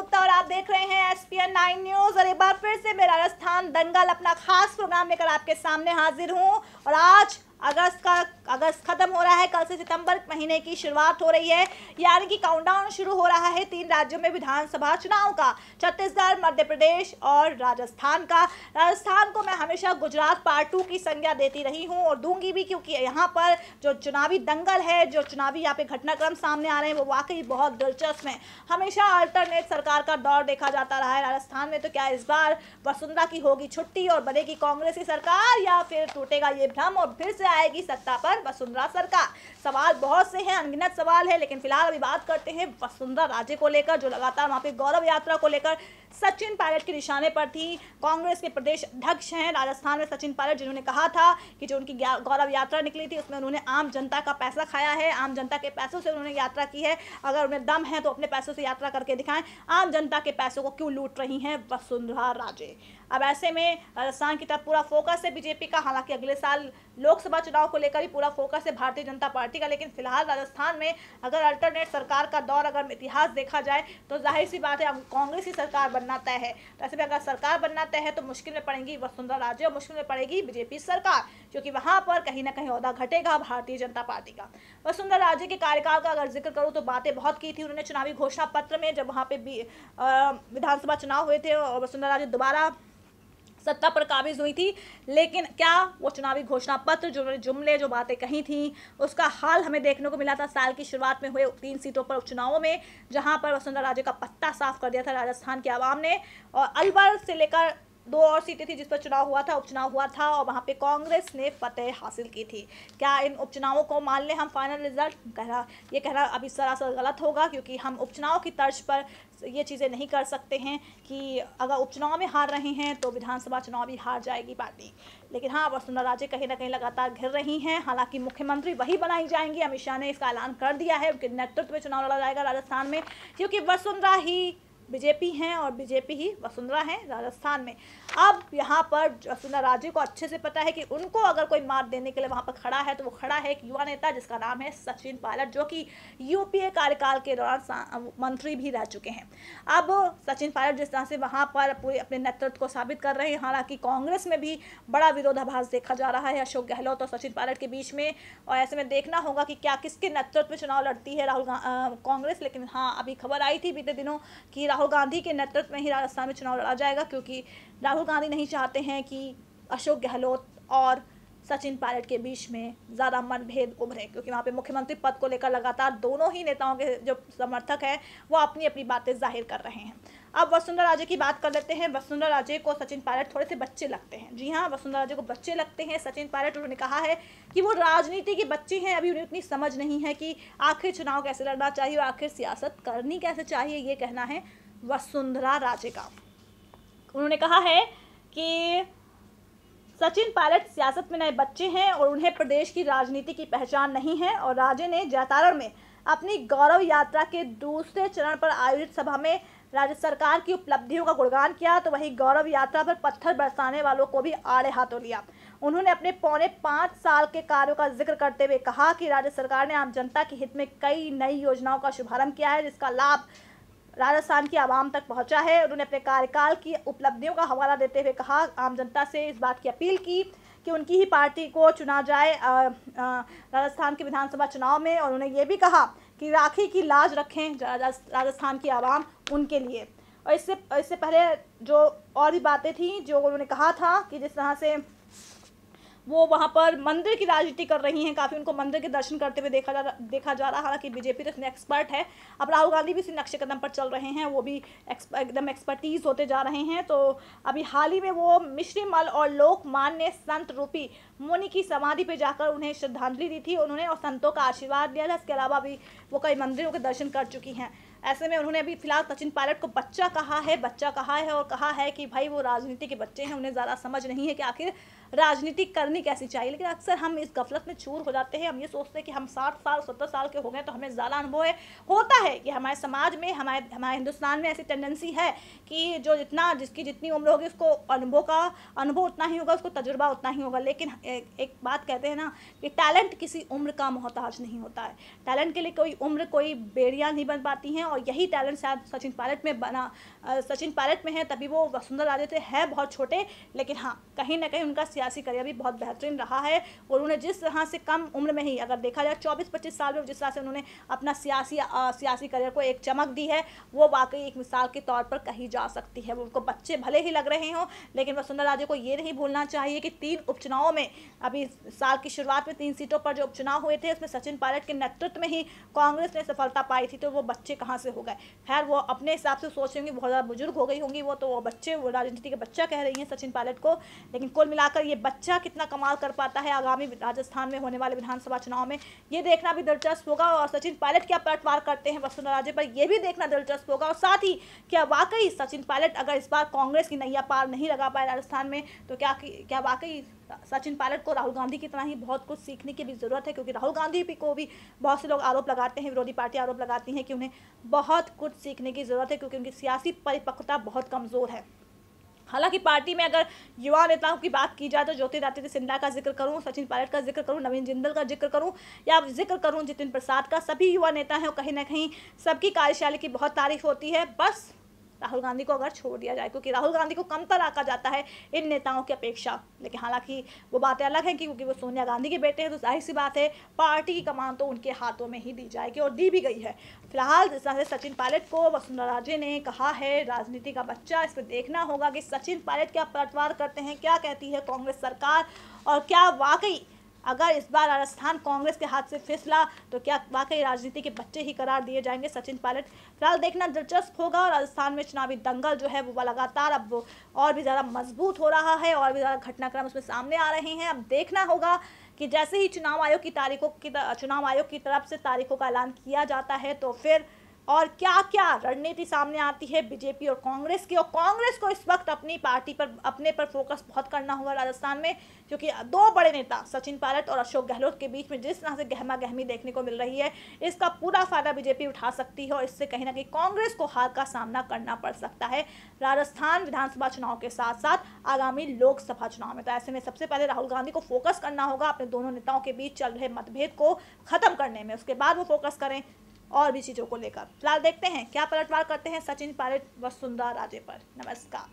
और आप देख रहे हैं S P N nine news और एक बार फिर से मैं राजस्थान दंगल अपना खास प्रोग्राम लेकर आपके सामने हाजिर हूँ। और आज अगस्त का, अगस्त खत्म हो रहा है। कल से सितंबर महीने की शुरुआत हो रही है। यानी कि काउंटडाउन शुरू हो रहा है तीन राज्यों में विधानसभा चुनाव का। छत्तीसगढ़, मध्य प्रदेश और राजस्थान का। राजस्थान को मैं हमेशा गुजरात पार्ट टू की संज्ञा देती रही हूँ और दूँगी भी क्योंकि यहाँ पर जो चुनावी दंगल है, जो चुनावी यहाँ पे घटनाक्रम सामने आ रहे हैं, वो वाकई बहुत दिलचस्प हैं। हमेशा अल्टरनेट सरकार का दौर देखा जाता रहा है। राजस्थान में तो क्या इस बार वसुंधरा की होगी छुट्टी और बनेगी कांग्रेस की सरकार या फिर टूटेगा ये भ्रम और फिर से आएगी सत्ता पर वसुंधरा सरकार। सवाल बहुत से हैं, अनगिनत सवाल है, लेकिन फ़िलहाल अभी बात करते हैं वसुंधरा राजे को लेकर, जो लगातार वहाँ पे गौरव यात्रा को लेकर सचिन पायलट के निशाने पर थी। कांग्रेस के प्रदेश अध्यक्ष हैं, राजस्थान में सचिन पायलट, जिन्होंने कहा था कि जो उनकी गौरव यात्रा निकली थी, उसमें उन्होंने आम जनता का पैसा खाया है, आम जनता के पैसों से उन्होंने यात्रा की है। अगर उन्हें दम है तो अपने पैसों से यात्रा करके दिखाएँ, आम जनता के पैसों को क्यों लूट रही हैं वसुंधरा राजे? अब ऐसे में राजस्थान की तरफ़ पूरा फोकस है बीजेपी का, हालाँकि अगले साल लोकसभा चुनाव को लेकर ही पूरा फोकस है भारतीय जनता पार्टी का, लेकिन फ़िलहाल राजस्थान में अगर अल्टरनेट सरकार का दौर अगर इतिहास देखा जाए तो ज़ाहिर सी बात है अब कांग्रेस ही सरकार बनना तय है। तो ऐसे में अगर सरकार बनना तय है तो मुश्किल में पड़ेगी वसुंधरा राजे और मुश्किल में पड़ेगी बीजेपी सरकार क्योंकि वहाँ पर कहीं ना कहीं अहदा घटेगा भारतीय जनता पार्टी का। वसुंधरा राजे के कार्यकाल का अगर ज़िक्र करूँ तो बातें बहुत की थी उन्होंने चुनावी घोषणा पत्र में, जब वहाँ पे विधानसभा चुनाव हुए थे और वसुंधरा राजे दोबारा सत्ता पर काबिज हुई थी। लेकिन क्या वो चुनावी घोषणा पत्र, जो उन्होंने जुमले, जो बातें कही थी, उसका हाल हमें देखने को मिला था साल की शुरुआत में हुए तीन सीटों पर उपचुनावों में, जहाँ पर वसुंधरा राजे का पत्ता साफ़ कर दिया था राजस्थान के आवाम ने। और अलवर से लेकर दो और सीटें थी जिस पर चुनाव हुआ था, उपचुनाव हुआ था और वहाँ पे कांग्रेस ने फतेह हासिल की थी। क्या इन उपचुनावों को मान लें हम फाइनल रिज़ल्ट कह रहा ये कहना अभी सरासर गलत होगा क्योंकि हम उपचुनाव की तर्ज पर ये चीज़ें नहीं कर सकते हैं कि अगर उपचुनाव में हार रहे हैं तो विधानसभा चुनाव भी हार जाएगी पार्टी। लेकिन हाँ वसुंधरा राजे कहीं ना कहीं लगातार घिर रही हैं। हालाँकि मुख्यमंत्री वही बनाई जाएँगी। अमित शाह ने इसका ऐलान कर दिया है उनके नेतृत्व में चुनाव लड़ा जाएगा राजस्थान में, क्योंकि वसुंधरा ही बीजेपी हैं और बीजेपी ही वसुंधरा हैं राजस्थान में। अब यहाँ पर वसुंधरा राजे को अच्छे से पता है कि उनको अगर कोई मार देने के लिए वहाँ पर खड़ा है तो वो खड़ा है एक युवा नेता जिसका नाम है सचिन पायलट, जो कि यूपीए कार्यकाल के दौरान मंत्री भी रह चुके हैं। अब सचिन पायलट जिस तरह से वहाँ पर पूरे अपने नेतृत्व को साबित कर रहे हैं, हालाँकि कांग्रेस में भी बड़ा विरोधाभास देखा जा रहा है अशोक गहलोत और सचिन पायलट के बीच में, और ऐसे में देखना होगा कि क्या किसके नेतृत्व में चुनाव लड़ती है राहुल कांग्रेस, लेकिन हाँ अभी खबर आई थी बीते दिनों की राहुल गांधी के नेतृत्व में ही राजस्थान में चुनाव लड़ा जाएगा, क्योंकि राहुल गांधी नहीं चाहते हैं कि अशोक गहलोत और सचिन पायलट के बीच में ज़्यादा मनभेद उभरे, क्योंकि वहाँ पे मुख्यमंत्री पद को लेकर लगातार दोनों ही नेताओं के जो समर्थक हैं, वो अपनी अपनी बातें ज़ाहिर कर रहे हैं। अब वसुंधरा राजे की बात कर लेते हैं। वसुंधरा राजे को सचिन पायलट थोड़े से बच्चे लगते हैं। जी हाँ वसुंधरा राजे को बच्चे लगते हैं। सचिन पायलट, उन्होंने कहा है कि वो राजनीति के बच्चे हैं। अभी उन्हें उतनी समझ नहीं है कि आखिर चुनाव कैसे लड़ना चाहिए और आखिर सियासत करनी कैसे चाहिए, ये कहना है। वसुंधरा राजे का उन्होंने कहा है कि सचिन पायलट सियासत में नए बच्चे हैं और उन्हें प्रदेश की राजनीति की पहचान नहीं है और राजे ने जैतारण में अपनी गौरव यात्रा के दूसरे चरण पर आयोजित सभा में राज्य सरकार की उपलब्धियों का गुणगान किया तो वहीं गौरव यात्रा पर पत्थर बरसाने वालों को भी आड़े हाथों लिया। उन्होंने अपने पौने पाँच साल के कार्यों का ज़िक्र करते हुए कहा कि राज्य सरकार ने आम जनता के हित में कई नई योजनाओं का शुभारंभ किया है, जिसका लाभ राजस्थान की आवाम तक पहुँचा है। उन्होंने अपने कार्यकाल की उपलब्धियों का हवाला देते हुए कहा, आम जनता से इस बात की अपील की कि उनकी ही पार्टी को चुना जाए राजस्थान के विधानसभा चुनाव में। और उन्होंने ये भी कहा कि राखी की लाज रखें राजस्थान की आवाम उनके लिए। और इससे इससे पहले जो और भी बातें थी, जो उन्होंने कहा था कि जिस तरह से वो वहाँ पर मंदिर की राजनीति कर रही हैं। काफ़ी उनको मंदिर के दर्शन करते हुए देखा जा देखा जा रहा, हालाँकि बीजेपी तो इसमें एक्सपर्ट है। अब राहुल गांधी भी इसी नक्शे कदम पर चल रहे हैं, वो भी एकदम एक्सपर्टीज होते जा रहे हैं। तो अभी हाल ही में वो मिश्री मल और लोकमान्य संत रूपी मुनि की समाधि पर जाकर उन्हें श्रद्धांजलि दी थी, उन्होंने और संतों का आशीर्वाद दिया था। इसके अलावा भी वो कई मंदिरों के दर्शन कर चुकी हैं। ऐसे में उन्होंने अभी फ़िलहाल सचिन पायलट को बच्चा कहा है, बच्चा कहा है और कहा है कि भाई वो राजनीति के बच्चे हैं, उन्हें ज़्यादा समझ नहीं है कि आखिर राजनीति करनी कैसी चाहिए? लेकिन अक्सर हम इस गफलत में चूर हो जाते हैं। हम ये सोचते हैं कि हम साठ साल सत्तर साल के हो गए तो हमें ज़्यादा अनुभव है। होता है कि हमारे समाज में हमारे हमारे हिंदुस्तान में ऐसी टेंडेंसी है कि जो जितना जिसकी जितनी उम्र होगी उसको अनुभव का अनुभव उतना ही होगा उसको तजुर्बा उतना ही होगा। लेकिन एक, बात कहते हैं ना कि टैलेंट किसी उम्र का मोहताज नहीं होता है। टैलेंट के लिए कोई उम्र कोई बेड़ियाँ नहीं बन पाती हैं और यही टैलेंट शायद सचिन पायलट में बना सचिन पायलट में है तभी वो वसुंधरा राजे थे है बहुत छोटे। लेकिन हाँ कहीं ना कहीं उनका सियासी करियर भी बहुत बेहतरीन रहा है और उन्होंने जिस तरह से कम उम्र में ही अगर देखा जाए चौबीस पच्चीस साल में जिस तरह से उन्होंने अपना सियासी सियासी करियर को एक चमक दी है, वो वाकई एक मिसाल के तौर पर कही जा सकती है। उनको बच्चे भले ही लग रहे हों, लेकिन वसुंधरा राजे को ये नहीं भूलना चाहिए कि तीन उपचुनावों में, अभी साल की शुरुआत में तीन सीटों पर जो उपचुनाव हुए थे, उसमें सचिन पायलट के नेतृत्व में ही कांग्रेस ने सफलता पाई थी तो वो बच्चे कहाँ से हो गए? खैर, वो अपने हिसाब से सोच रहे बहुत ज़्यादा बुज़ुर्ग हो गई होंगी, वो तो वो बच्चे, वो राजनीति के बच्चा कह रही हैं सचिन पायलट को, लेकिन कुल मिलाकर ये बच्चा कितना कमाल कर पाता है आगामी राजस्थान में होने वाले विधानसभा चुनाव में। ये देखना भी दिलचस्प होगा और सचिन पायलट क्या पलटवार करते हैं वसुंधरा राजे पर यह भी देखना दिलचस्प होगा। और साथ ही क्या वाकई सचिन पायलट अगर इस बार कांग्रेस की नैया पार नहीं लगा पाए राजस्थान में तो क्या क्या वाकई सचिन पायलट को राहुल गांधी की तरह ही बहुत कुछ सीखने की भी ज़रूरत है? क्योंकि राहुल गांधी को भी बहुत से लोग आरोप लगाते हैं, विरोधी पार्टी आरोप लगाती हैं कि उन्हें बहुत कुछ सीखने की ज़रूरत है, क्योंकि उनकी सियासी परिपक्वता बहुत कमज़ोर है। हालाँकि पार्टी में अगर युवा नेताओं की बात की जाए तो ज्योतिरादित्य सिंधिया का ज़िक्र करूँ, सचिन पायलट का ज़िक्र करूँ, नवीन जिंदल का ज़िक्र करूँ, या ज़िक्र करूँ जितिन प्रसाद का, सभी युवा नेता हैं कहीं ना कहीं सबकी कार्यशैली की बहुत तारीफ़ होती है। बस राहुल गांधी को अगर छोड़ दिया जाए, क्योंकि राहुल गांधी को कम तर आका जाता है इन नेताओं की अपेक्षा। लेकिन हालाँकि वो बातें अलग हैं, क्योंकि वो सोनिया गांधी के बेटे हैं तो ज़ाहिर सी बात है, पार्टी की कमान तो उनके हाथों में ही दी जाएगी और दी भी गई है। फ़िलहाल जिस तरह से सचिन पायलट को वसुंधरा राजे ने कहा है, राजनीति का बच्चा, इस पर देखना होगा कि सचिन पायलट क्या पलटवार करते हैं, क्या कहती है कांग्रेस सरकार और क्या वाकई अगर इस बार राजस्थान कांग्रेस के हाथ से फिसला तो क्या वाकई राजनीति के बच्चे ही करार दिए जाएँगे सचिन पायलट? फ़िलहाल देखना दिलचस्प होगा और राजस्थान में चुनावी दंगल जो है, वो लगातार अब और भी ज़्यादा मज़बूत हो रहा है और भी ज़्यादा घटनाक्रम उसमें सामने आ रहे हैं। अब देखना होगा कि जैसे ही चुनाव आयोग की तारीखों की चुनाव आयोग की तरफ़ से तारीखों का ऐलान किया जाता है तो फिर और क्या क्या रणनीति सामने आती है बीजेपी और कांग्रेस की? और कांग्रेस को इस वक्त अपनी पार्टी पर, अपने पर फोकस बहुत करना होगा राजस्थान में क्योंकि दो बड़े नेता, सचिन पायलट और अशोक गहलोत के बीच में जिस तरह से गहमा गहमी देखने को मिल रही है, इसका पूरा फ़ायदा बीजेपी उठा सकती है और इससे कहीं ना कहीं कांग्रेस को हार का सामना करना पड़ सकता है राजस्थान विधानसभा चुनाव के साथ साथ आगामी लोकसभा चुनाव में। तो ऐसे में सबसे पहले राहुल गांधी को फोकस करना होगा, अपने दोनों नेताओं के बीच चल रहे मतभेद को खत्म करने में। उसके बाद वो फोकस करें। और भी चीज़ों को लेकर। फ़िलहाल देखते हैं, क्या पलटवार करते हैं सचिन पायलट व सुंदर राजे पर। नमस्कार।